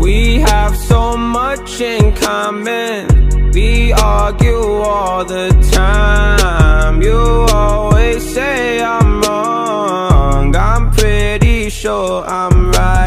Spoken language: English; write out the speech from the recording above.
We have so much in common. We argue all the time. You always say I'm wrong. I'm pretty sure I'm right.